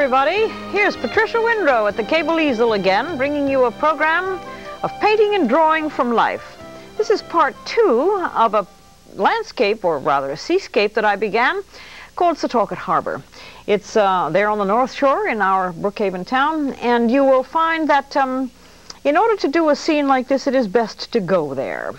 Here's Patricia Windrow at the cable easel again, bringing you a program of painting and drawing from life. This is part two of a landscape, or rather a seascape, that I began called Setauket Harbor. It's uh, there on the North Shore in our Brookhaven town, and you will find that um, in order to do a scene like this, it is best to go there.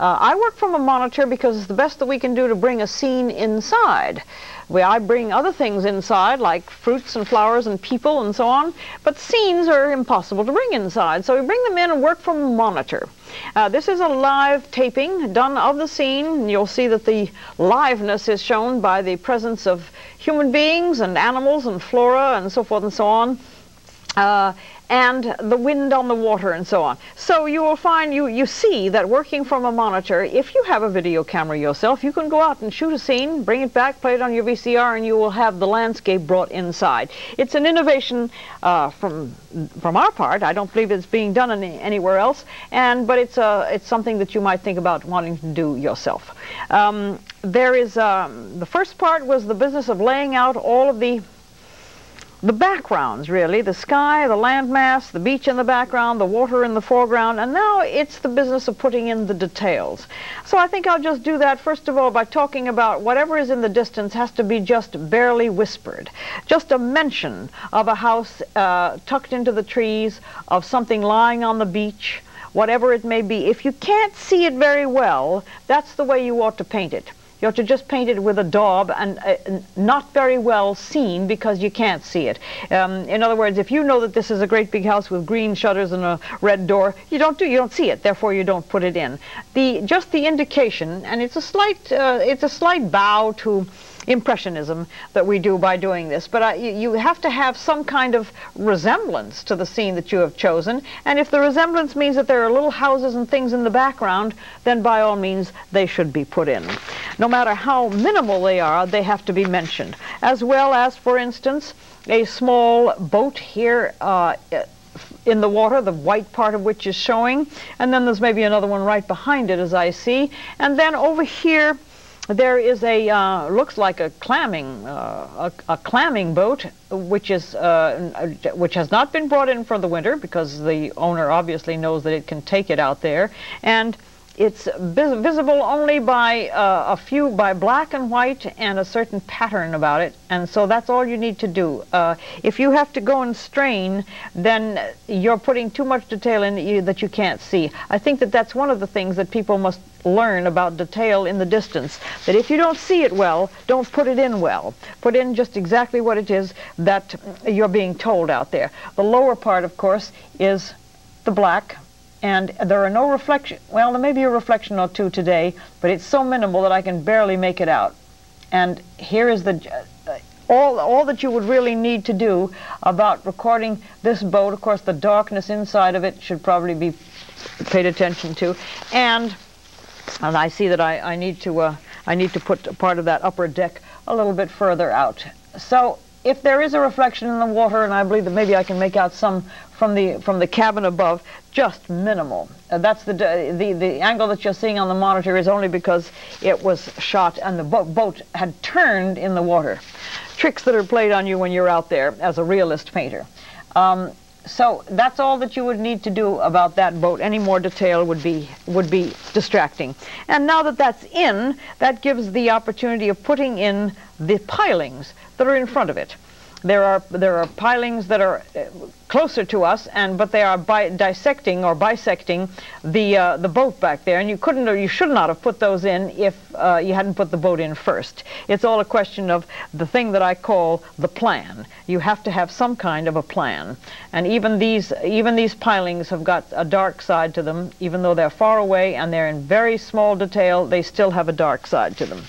Uh, I work from a monitor because it's the best that we can do to bring a scene inside. We, I bring other things inside, like fruits and flowers and people and so on, but scenes are impossible to bring inside, so we bring them in and work from a monitor. Uh, this is a live taping done of the scene. You'll see that the liveness is shown by the presence of human beings and animals and flora and so forth and so on. Uh, and the wind on the water and so on. So you will find, you, you see that working from a monitor, if you have a video camera yourself, you can go out and shoot a scene, bring it back, play it on your VCR, and you will have the landscape brought inside. It's an innovation uh, from, from our part. I don't believe it's being done any, anywhere else, and, but it's, uh, it's something that you might think about wanting to do yourself. Um, there is, um, the first part was the business of laying out all of the the backgrounds, really, the sky, the landmass, the beach in the background, the water in the foreground, and now it's the business of putting in the details. So I think I'll just do that, first of all, by talking about whatever is in the distance has to be just barely whispered. Just a mention of a house uh, tucked into the trees, of something lying on the beach, whatever it may be. If you can't see it very well, that's the way you ought to paint it. You to just paint it with a daub and uh, not very well seen because you can't see it. Um, in other words, if you know that this is a great big house with green shutters and a red door, you don't do you don't see it. Therefore, you don't put it in. The just the indication, and it's a slight uh, it's a slight bow to impressionism that we do by doing this. But you, you, have to have some kind of resemblance to the scene that you have chosen. And if the resemblance means that there are little houses and things in the background, then by all means they should be put in. No matter how minimal they are, they have to be mentioned. As well as, for instance, a small boat here uh, in the water, the white part of which is showing, and then there's maybe another one right behind it as I see. And then over here, there is a uh, looks like a clamming uh, a, a, clamming boat which is uh, which has not been brought in for the winter because the owner obviously knows that it can take it out there. And it's vis visible only by uh, a few, by black and white and a certain pattern about it. And so that's all you need to do. Uh, if you have to go and strain, then you're putting too much detail in that you, that you can't see. I think that that's one of the things that people must learn about detail in the distance. That if you don't see it well, don't put it in well. Put in just exactly what it is that you're being told out there. The lower part, of course, is the black and there are no reflection. Well, there may be a reflection or two today, but it's so minimal that I can barely make it out. And here is the uh, all all that you would really need to do about recording this boat. Of course, the darkness inside of it should probably be paid attention to, and and I see that I, I need to uh, I need to put part of that upper deck a little bit further out. So if there is a reflection in the water, and I believe that maybe I can make out some from the from the cabin above, just minimal. Uh, that's the, the the angle that you're seeing on the monitor is only because it was shot and the bo boat had turned in the water. Tricks that are played on you when you're out there as a realist painter. Um, so that's all that you would need to do about that boat. Any more detail would be would be distracting. And now that that's in, that gives the opportunity of putting in the pilings that are in front of it. There are there are pilings that are uh, closer to us, and but they are dissecting or bisecting the uh, the boat back there, and you couldn't or you should not have put those in if uh, you hadn't put the boat in first. It's all a question of the thing that I call the plan. You have to have some kind of a plan, and even these even these pilings have got a dark side to them, even though they're far away and they're in very small detail. They still have a dark side to them.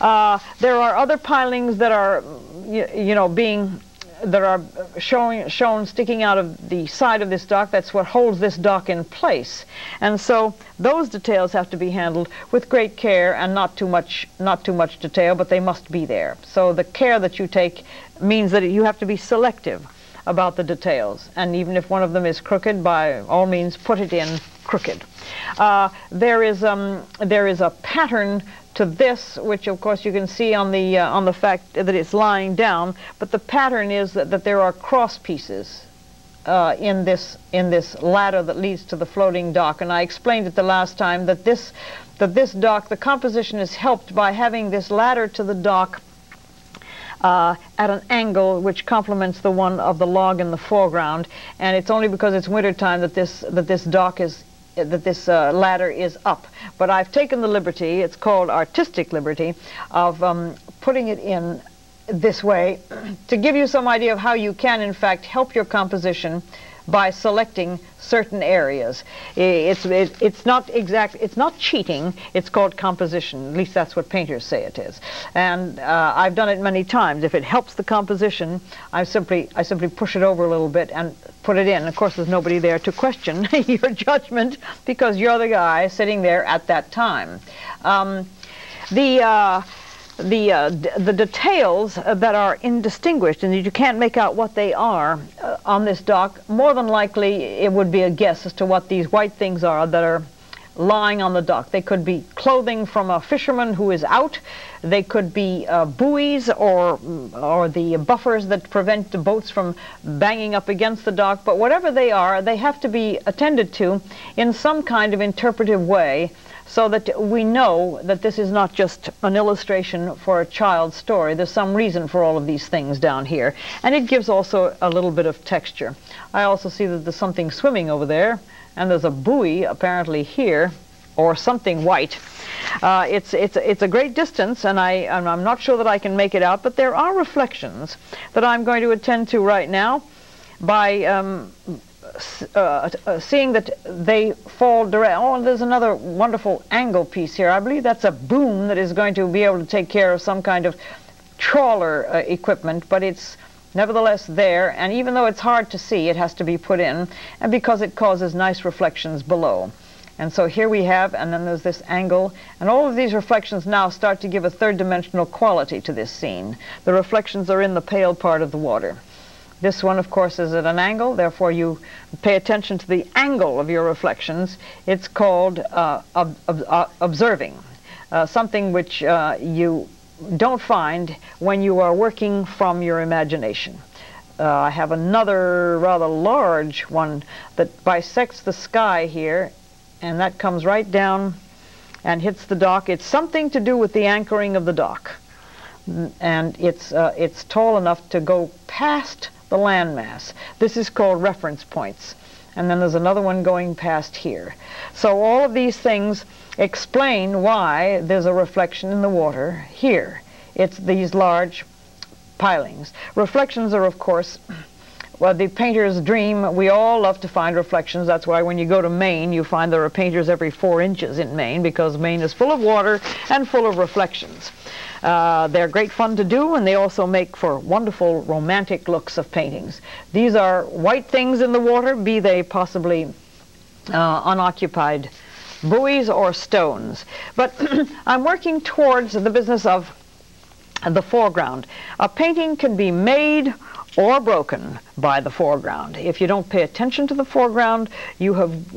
Uh, there are other pilings that are, you, you know, being that are showing shown sticking out of the side of this dock. That's what holds this dock in place. And so those details have to be handled with great care and not too much not too much detail, but they must be there. So the care that you take means that you have to be selective about the details. And even if one of them is crooked, by all means put it in crooked. Uh, there is um, there is a pattern to this, which of course you can see on the uh, on the fact that it's lying down. But the pattern is that, that there are cross pieces uh, in this in this ladder that leads to the floating dock. And I explained it the last time that this that this dock, the composition is helped by having this ladder to the dock uh, at an angle which complements the one of the log in the foreground. And it's only because it's wintertime that this that this dock is that this uh, ladder is up. But I've taken the liberty, it's called artistic liberty, of um, putting it in this way to give you some idea of how you can in fact help your composition by selecting certain areas. It's, it, it's not exact, it's not cheating, it's called composition. At least that's what painters say it is. And uh, I've done it many times. If it helps the composition, I simply, I simply push it over a little bit and put it in. Of course, there's nobody there to question your judgment because you're the guy sitting there at that time. Um, the, uh, the, uh, the details that are indistinguished and that you can't make out what they are uh, on this dock, more than likely it would be a guess as to what these white things are that are lying on the dock. They could be clothing from a fisherman who is out. They could be uh, buoys or, or the buffers that prevent the boats from banging up against the dock. But whatever they are, they have to be attended to in some kind of interpretive way so that we know that this is not just an illustration for a child's story. There's some reason for all of these things down here. And it gives also a little bit of texture. I also see that there's something swimming over there, and there's a buoy apparently here, or something white. Uh, it's, it's, it's a great distance, and, I, I'm not sure that I can make it out, but there are reflections that I'm going to attend to right now by um, uh, uh, seeing that they fall direct. Oh, there's another wonderful angle piece here. I believe that's a boom that is going to be able to take care of some kind of trawler uh, equipment, but it's nevertheless there. And even though it's hard to see, it has to be put in, and because it causes nice reflections below. And so here we have, and then there's this angle, and all of these reflections now start to give a third-dimensional quality to this scene. The reflections are in the pale part of the water. This one, of course, is at an angle, therefore you pay attention to the angle of your reflections. It's called uh, ob ob uh, observing, uh, something which uh, you don't find when you are working from your imagination. Uh, I have another rather large one that bisects the sky here, and that comes right down and hits the dock. It's something to do with the anchoring of the dock. And it's, uh, it's tall enough to go past the landmass. This is called reference points. And then there's another one going past here. So all of these things explain why there's a reflection in the water here. It's these large pilings. Reflections are, of course, well, the painter's dream. We all love to find reflections. That's why when you go to Maine, you find there are painters every four inches in Maine because Maine is full of water and full of reflections. Uh, they're great fun to do, and they also make for wonderful romantic looks of paintings. These are white things in the water, be they possibly uh, unoccupied buoys or stones. But I'm working towards the business of the foreground. A painting can be made or broken by the foreground. If you don't pay attention to the foreground, you have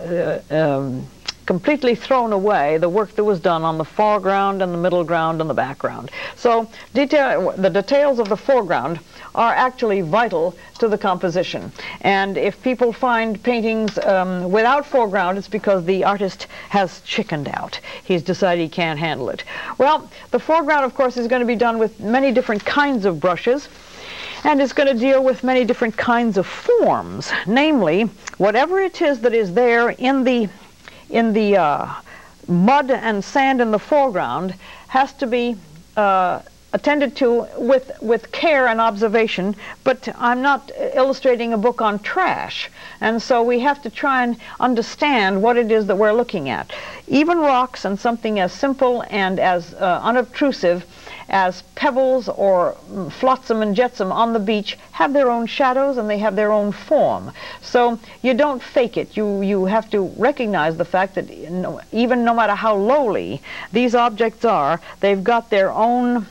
uh, um, completely thrown away the work that was done on the foreground and the middle ground and the background. So detail, the details of the foreground are actually vital to the composition. And if people find paintings um, without foreground, it's because the artist has chickened out. He's decided he can't handle it. Well, the foreground, of course, is going to be done with many different kinds of brushes and is going to deal with many different kinds of forms, namely, whatever it is that is there in the in the uh, mud and sand in the foreground has to be uh, attended to with, with care and observation, but I'm not illustrating a book on trash. And so we have to try and understand what it is that we're looking at. Even rocks and something as simple and as uh, unobtrusive as pebbles or flotsam and jetsam on the beach have their own shadows and they have their own form. So you don't fake it. You, you have to recognize the fact that even no matter how lowly these objects are, they've got their own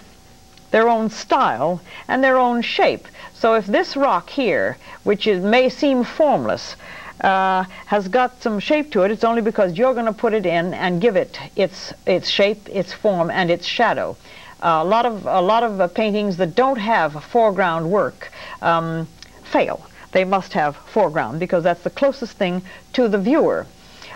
their own style and their own shape. So if this rock here, which is, may seem formless, uh, has got some shape to it, it's only because you're going to put it in and give it its, its shape, its form, and its shadow. A lot of, a lot of paintings that don't have foreground work um, fail. They must have foreground because that's the closest thing to the viewer.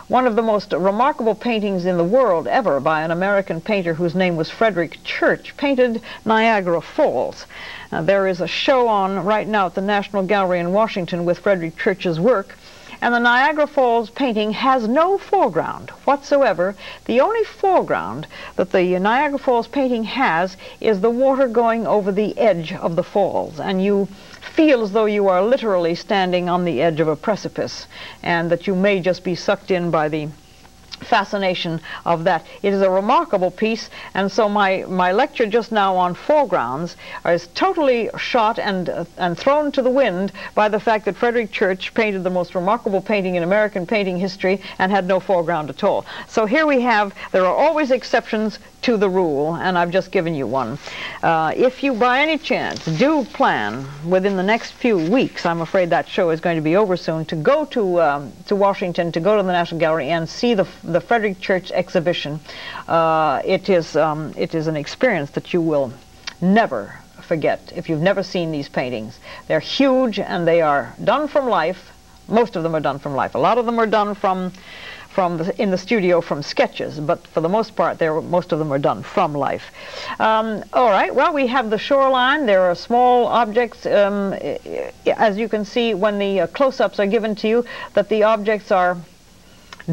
One of the most remarkable paintings in the world ever by an American painter whose name was Frederic Church painted Niagara Falls. Now, there is a show on right now at the National Gallery in Washington with Frederic Church's work and the Niagara Falls painting has no foreground whatsoever. The only foreground that the Niagara Falls painting has is the water going over the edge of the falls, and you feel as though you are literally standing on the edge of a precipice and that you may just be sucked in by the fascination of that. It is a remarkable piece, and so my, my lecture just now on foregrounds is totally shot and, uh, and thrown to the wind by the fact that Frederic Church painted the most remarkable painting in American painting history and had no foreground at all. So here we have, there are always exceptions to the rule, and I've just given you one. Uh, if you, by any chance, do plan within the next few weeks, I'm afraid that show is going to be over soon, to go to, um, to Washington, to go to the National Gallery and see the, the Frederic Church exhibition, uh, it, is, um, it is an experience that you will never forget if you've never seen these paintings. They're huge and they are done from life. Most of them are done from life. A lot of them are done from from the, in the studio from sketches, but for the most part, there most of them are done from life. Um, all right. Well, we have the shoreline. There are small objects, um, as you can see when the uh, close-ups are given to you, that the objects are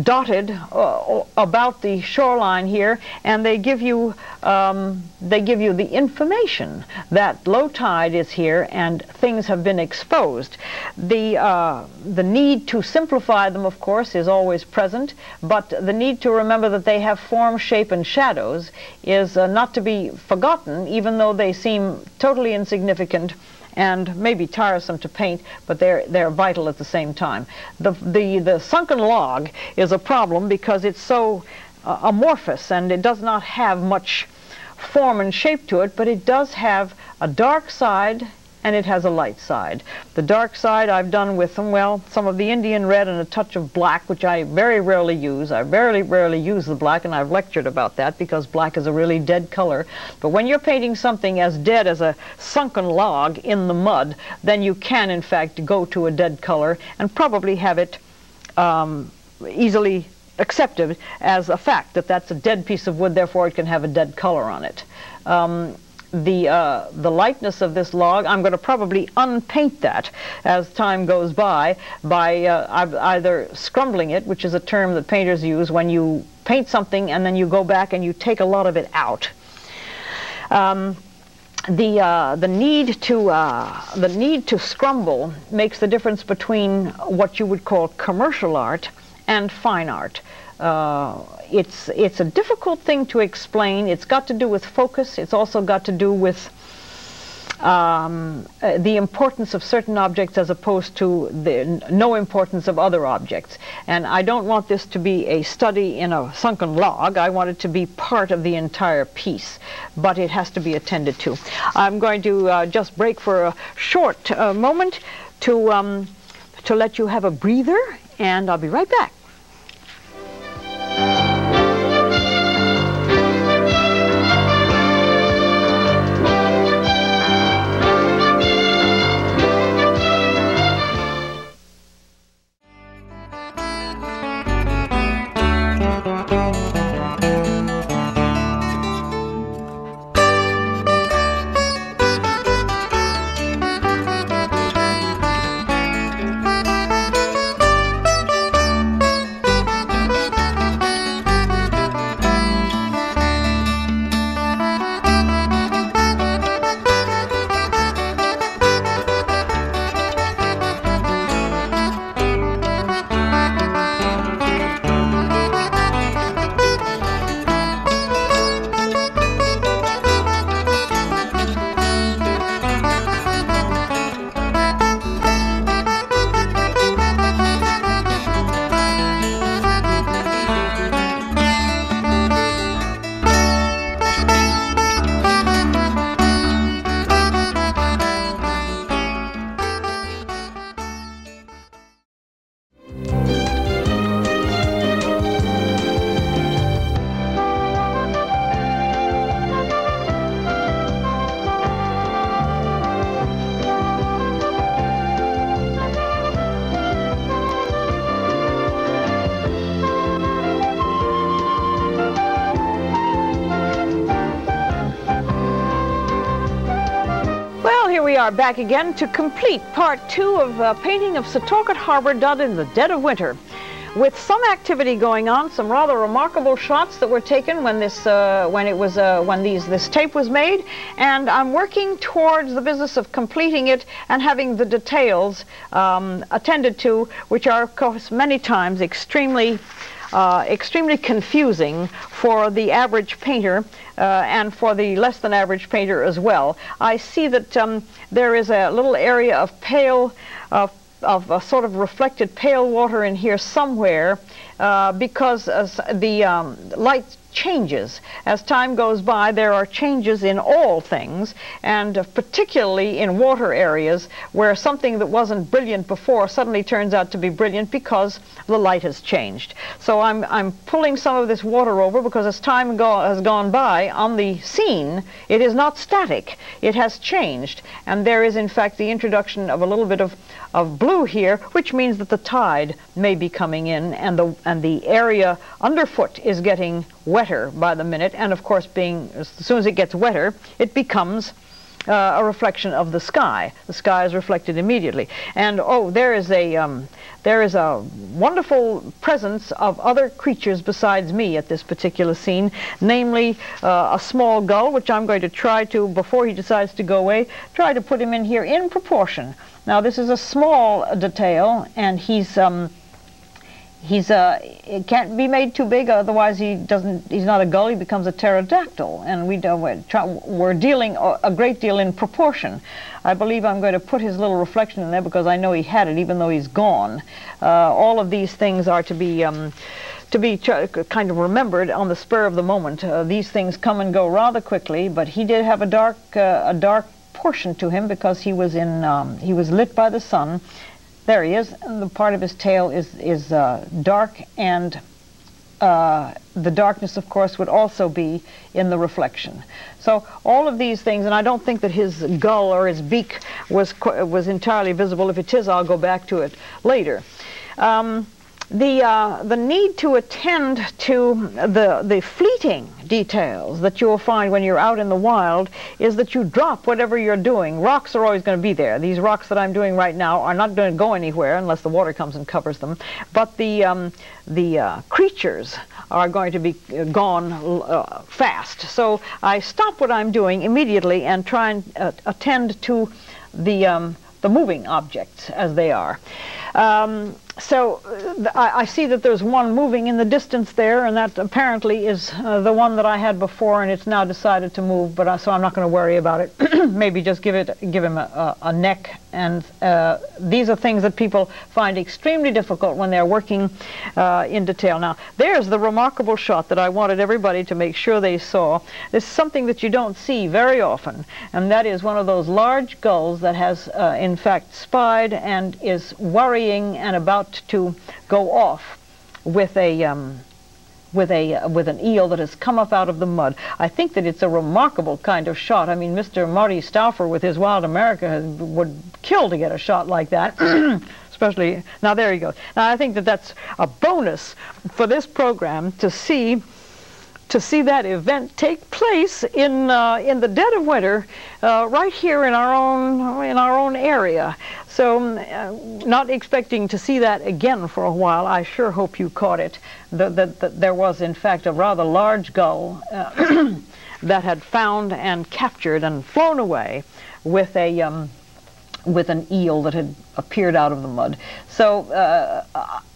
dotted uh, about the shoreline here, and they give you um, they give you the information that low tide is here and things have been exposed. The uh, the need to simplify them, of course, is always present, but the need to remember that they have form, shape, and shadows is uh, not to be forgotten, even though they seem totally insignificant and maybe tiresome to paint, but they're, they're vital at the same time. The, the, the sunken log is a problem because it's so uh, amorphous and it does not have much form and shape to it, but it does have a dark side and it has a light side. The dark side I've done with them, well, some of the Indian red and a touch of black, which I very rarely use. I very rarely use the black, and I've lectured about that because black is a really dead color. But when you're painting something as dead as a sunken log in the mud, then you can, in fact, go to a dead color and probably have it um, easily accepted as a fact that that's a dead piece of wood, therefore it can have a dead color on it. Um, the, uh, the lightness of this log, I'm going to probably unpaint that as time goes by by uh, either scumbling it, which is a term that painters use when you paint something and then you go back and you take a lot of it out. Um, the uh, the need to uh, the need to scumble makes the difference between what you would call commercial art and fine art. Uh, it's, it's a difficult thing to explain. It's got to do with focus. It's also got to do with um, uh, the importance of certain objects as opposed to the no importance of other objects. And I don't want this to be a study in a sunken log. I want it to be part of the entire piece, but it has to be attended to. I'm going to uh, just break for a short uh, moment to, um, to let you have a breather, and I'll be right back. Are back again to complete part two of uh, painting of Setauket Harbor done in the dead of winter. With some activity going on, some rather remarkable shots that were taken when this, uh, when it was, uh, when these, this tape was made, and I'm working towards the business of completing it and having the details um, attended to, which are, of course, many times extremely uh, extremely confusing for the average painter uh, and for the less than average painter as well. I see that um, there is a little area of pale, uh, of a sort of reflected pale water in here somewhere uh, because the um, light changes. As time goes by, there are changes in all things, and particularly in water areas where something that wasn't brilliant before suddenly turns out to be brilliant because the light has changed. So I'm, I'm pulling some of this water over because as time go has gone by on the scene, it is not static. It has changed, and there is in fact the introduction of a little bit of, of blue here, which means that the tide may be coming in and the, and the area underfoot is getting wetter by the minute, and of course, being as soon as it gets wetter, it becomes uh, a reflection of the sky. The sky is reflected immediately. And oh, there is a um, there is a wonderful presence of other creatures besides me at this particular scene, namely uh, a small gull, which I'm going to try to, before he decides to go away, try to put him in here in proportion. Now, this is a small detail, and he's um, he's uh, it can't be made too big otherwise he doesn't he's not a gull he becomes a pterodactyl. And we do, we're, try, we're dealing a great deal in proportion. I believe I'm going to put his little reflection in there because I know he had it even though he's gone. Uh, all of these things are to be um, to be kind of remembered on the spur of the moment. Uh, these things come and go rather quickly but he did have a dark uh, a dark portion to him because he was in um, he was lit by the sun there he is. And the part of his tail is, is uh, dark, and uh, the darkness, of course, would also be in the reflection. So all of these things, and I don't think that his gull or his beak was, was entirely visible. If it is, I'll go back to it later. Um, the, uh, the need to attend to the, the fleeting details that you will find when you're out in the wild is that you drop whatever you're doing. Rocks are always going to be there. These rocks that I'm doing right now are not going to go anywhere unless the water comes and covers them. But the, um, the uh, creatures are going to be uh, gone uh, fast. So I stop what I'm doing immediately and try and uh, attend to the, um, the moving objects as they are. Um, so uh, I, I, see that there's one moving in the distance there, and that apparently is uh, the one that I had before, and it's now decided to move. But uh, so I'm not going to worry about it. Maybe just give it, give him a, a, a neck. And uh, these are things that people find extremely difficult when they're working uh, in detail. Now, there's the remarkable shot that I wanted everybody to make sure they saw. This is something that you don't see very often, and that is one of those large gulls that has, uh, in fact, spied and is worrying and about about to go off with a um, with a uh, with an eel that has come up out of the mud. I think that it's a remarkable kind of shot. I mean, Mr. Marty Stouffer with his Wild America has, would kill to get a shot like that. Especially now, there you go. Now I think that that's a bonus for this program to see to see that event take place in uh, in the dead of winter, uh, right here in our own in our own area. So, uh, not expecting to see that again for a while. I sure hope you caught it. That the, the, there was, in fact, a rather large gull uh, that had found and captured and flown away with a um, with an eel that had appeared out of the mud. So uh,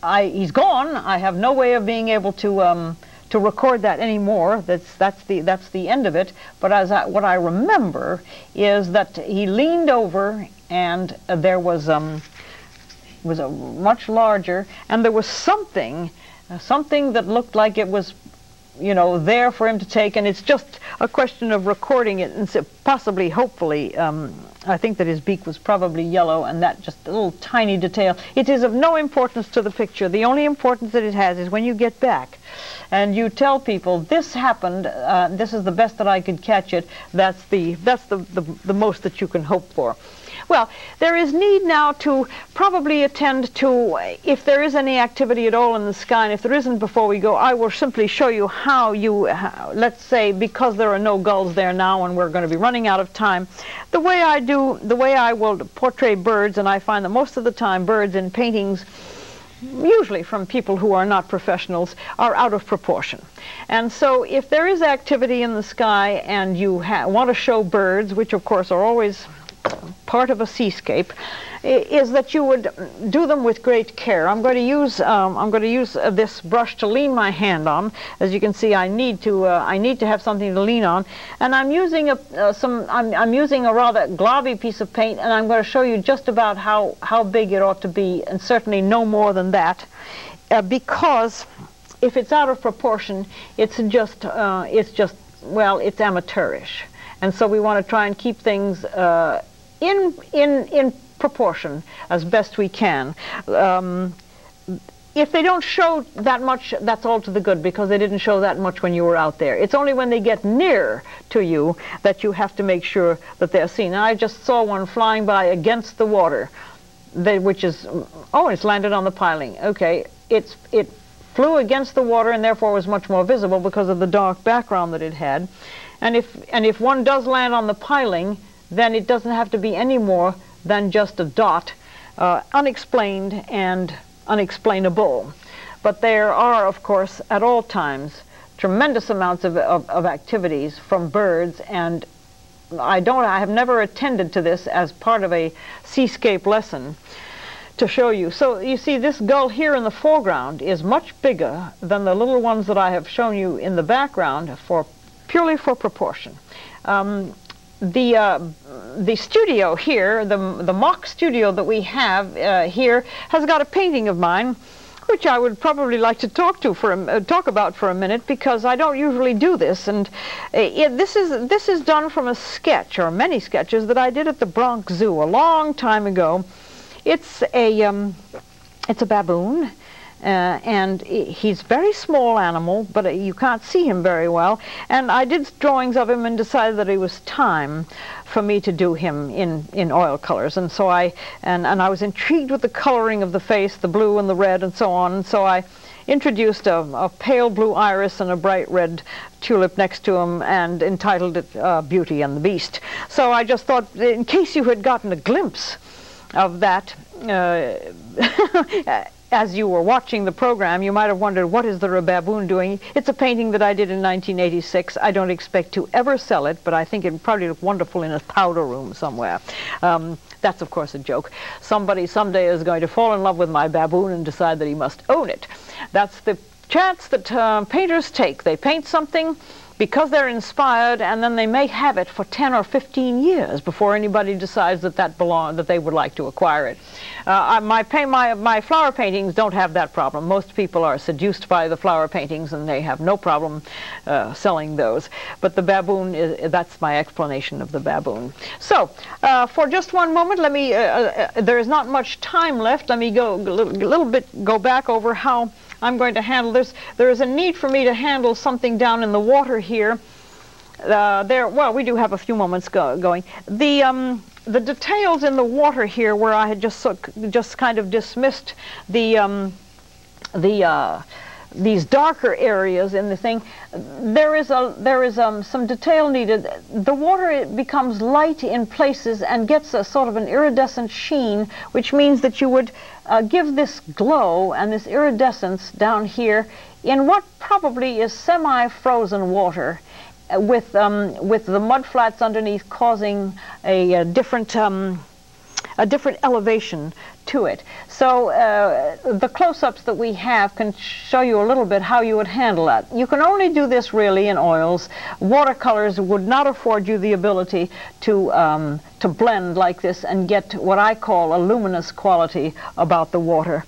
I, he's gone. I have no way of being able to. Um, to record that anymore. That's that's the that's the end of it. But as I, what I remember is that he leaned over and there was um was a much larger and there was something something that looked like it was you know there for him to take and it's just a question of recording it and possibly hopefully um, I think that his beak was probably yellow and that just a little tiny detail. It is of no importance to the picture. The only importance that it has is when you get back. And you tell people this happened, uh, this is the best that I could catch it, that's the that's the, the, the most that you can hope for. Well, there is need now to probably attend to, uh, if there is any activity at all in the sky, and if there isn't before we go, I will simply show you how you, how, let's say, because there are no gulls there now and we're going to be running out of time, the way I do, the way I will portray birds, and I find that most of the time birds in paintings usually from people who are not professionals, are out of proportion. And so if there is activity in the sky and you want to show birds, which of course are always part of a seascape, is that you would do them with great care. I'm going to use um, I'm going to use uh, this brush to lean my hand on. As you can see, I need to uh, I need to have something to lean on, and I'm using a uh, some I'm, I'm using a rather globby piece of paint, and I'm going to show you just about how how big it ought to be, and certainly no more than that, uh, because if it's out of proportion, it's just uh, it's just well, it's amateurish, and so we want to try and keep things uh, in in in proportion as best we can. Um, if they don't show that much, that's all to the good because they didn't show that much when you were out there. It's only when they get near to you that you have to make sure that they're seen. And I just saw one flying by against the water, they, which is, oh, it's landed on the piling. Okay, it's, it flew against the water and therefore was much more visible because of the dark background that it had. And if, and if one does land on the piling, then it doesn't have to be any more than just a dot, uh, unexplained and unexplainable. But there are, of course, at all times, tremendous amounts of, of, of activities from birds and I don't, I have never attended to this as part of a seascape lesson to show you. So you see this gull here in the foreground is much bigger than the little ones that I have shown you in the background for purely for proportion. Um, the uh, the studio here, the the mock studio that we have uh, here, has got a painting of mine, which I would probably like to talk to for a, uh, talk about for a minute because I don't usually do this, and uh, it, this is this is done from a sketch or many sketches that I did at the Bronx Zoo a long time ago. It's a um, it's a baboon. Uh, and he's very small animal, but uh, you can't see him very well. And I did drawings of him and decided that it was time for me to do him in, in oil colors. And so I, and, and I was intrigued with the coloring of the face, the blue and the red and so on. And so I introduced a, a pale blue iris and a bright red tulip next to him and entitled it uh, Beauty and the Beast. So I just thought, in case you had gotten a glimpse of that, uh, as you were watching the program, you might have wondered, what is the baboon doing? It's a painting that I did in 1986. I don't expect to ever sell it, but I think it would probably look wonderful in a powder room somewhere. Um, that's, of course, a joke. Somebody someday is going to fall in love with my baboon and decide that he must own it. That's the chance that uh, painters take. They paint something, because they're inspired and then they may have it for 10 or 15 years before anybody decides that that belong that they would like to acquire it. Uh, my, my, my flower paintings don't have that problem. Most people are seduced by the flower paintings and they have no problem uh, selling those. But the baboon, is, that's my explanation of the baboon. So uh, for just one moment, let me, uh, uh, there is not much time left. Let me go a little, a little bit, go back over how I'm going to handle this. There is a need for me to handle something down in the water here. Uh, there, well, we do have a few moments go, going. The um, the details in the water here, where I had just so, just kind of dismissed the um, the uh, these darker areas in the thing, there is a there is um, some detail needed. The water becomes light in places and gets a sort of an iridescent sheen, which means that you would uh, give this glow and this iridescence down here in what probably is semi-frozen water uh, with um, with the mud flats underneath causing a, a different um, a different elevation to it. So uh, the close-ups that we have can show you a little bit how you would handle that. You can only do this really in oils. Watercolors would not afford you the ability to, um, to blend like this and get what I call a luminous quality about the water.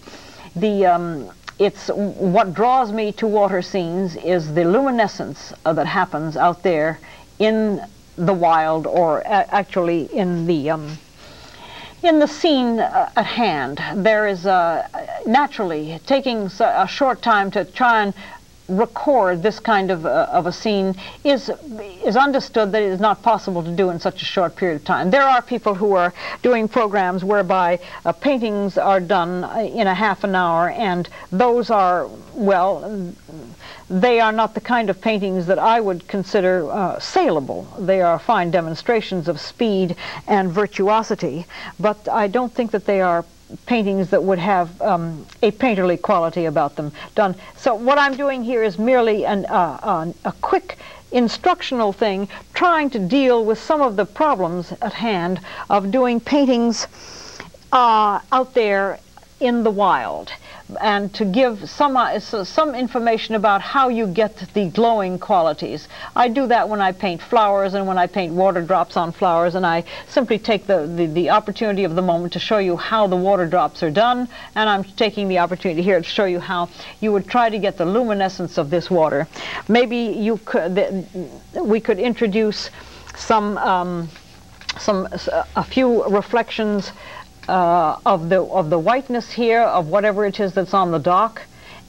The, um, it's what draws me to water scenes is the luminescence uh, that happens out there in the wild or actually in the um, in the scene uh, at hand, there is uh, naturally taking a short time to try and record this kind of, uh, of a scene is, is understood that it is not possible to do in such a short period of time. There are people who are doing programs whereby uh, paintings are done uh, in a half an hour, and those are, well, they are not the kind of paintings that I would consider uh, saleable. They are fine demonstrations of speed and virtuosity, but I don't think that they are paintings that would have um, a painterly quality about them done. So what I'm doing here is merely an, uh, a quick instructional thing, trying to deal with some of the problems at hand of doing paintings uh, out there in the wild and to give some, uh, some information about how you get the glowing qualities. I do that when I paint flowers and when I paint water drops on flowers and I simply take the, the, the opportunity of the moment to show you how the water drops are done and I'm taking the opportunity here to show you how you would try to get the luminescence of this water. Maybe you could, we could introduce some, um, some, a few reflections uh, of the of the whiteness here of whatever it is that's on the dock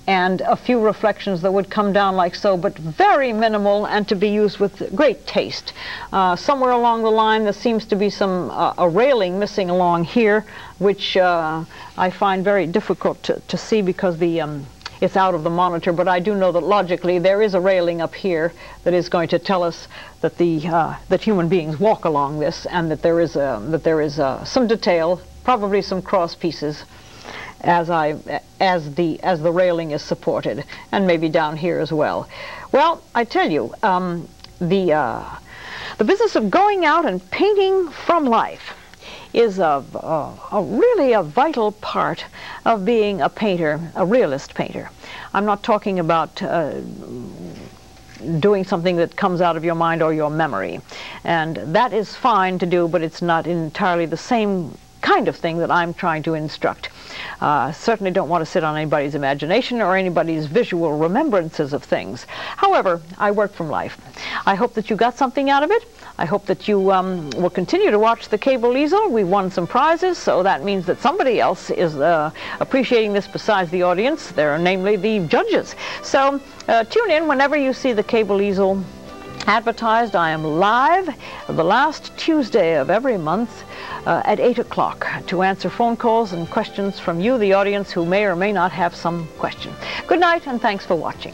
and a few reflections that would come down like so, but very minimal and to be used with great taste. Uh, somewhere along the line there seems to be some uh, a railing missing along here, which uh, I find very difficult to, to see because the um, it's out of the monitor, but I do know that logically there is a railing up here that is going to tell us that the uh, that human beings walk along this, and that there is a, that there is uh, some detail probably some cross pieces as I as the as the railing is supported, and maybe down here as well. Well, I tell you, um, the uh, the business of going out and painting from life is a, a, a, really a vital part of being a painter, a realist painter. I'm not talking about uh, doing something that comes out of your mind or your memory. And that is fine to do, but it's not entirely the same kind of thing that I'm trying to instruct. Uh, certainly don't want to sit on anybody's imagination or anybody's visual remembrances of things. However, I work from life. I hope that you got something out of it. I hope that you um, will continue to watch the cable easel. We've won some prizes, so that means that somebody else is uh, appreciating this besides the audience. There are namely the judges. So uh, tune in whenever you see the cable easel advertised. I am live the last Tuesday of every month uh, at 8 o'clock to answer phone calls and questions from you, the audience, who may or may not have some question. Good night, and thanks for watching.